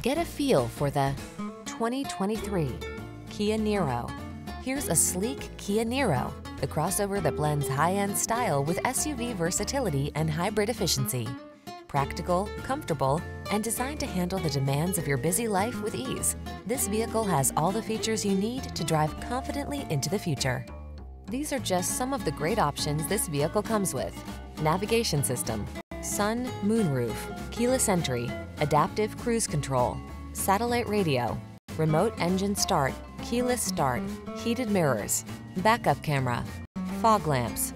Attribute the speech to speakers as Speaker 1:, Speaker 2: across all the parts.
Speaker 1: Get a feel for the 2023 Kia Niro. Here's a sleek Kia Niro, the crossover that blends high-end style with SUV versatility and hybrid efficiency. Practical, comfortable, and designed to handle the demands of your busy life with ease, this vehicle has all the features you need to drive confidently into the future. These are just some of the great options this vehicle comes with. Navigation system, sun, moonroof, keyless entry, adaptive cruise control, satellite radio, remote engine start, keyless start, heated mirrors, backup camera, fog lamps.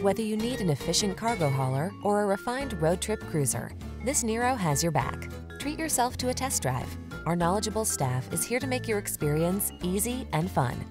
Speaker 1: Whether you need an efficient cargo hauler or a refined road trip cruiser, this Niro has your back. Treat yourself to a test drive. Our knowledgeable staff is here to make your experience easy and fun.